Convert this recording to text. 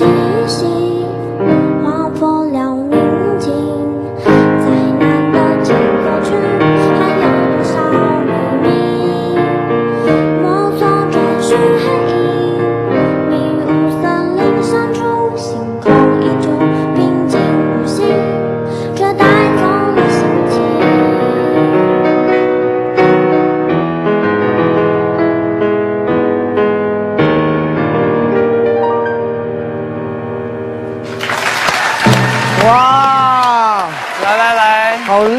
星星划破了宁静在难得今后去还有多少秘密摸索哇。来来来。好厉